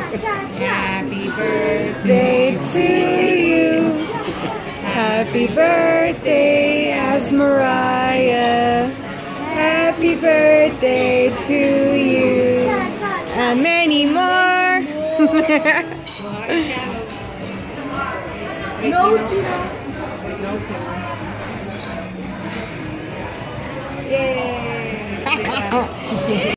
Happy birthday to you. Happy birthday, Asmaria. Happy birthday to you. And many more. No, Tito. Yay.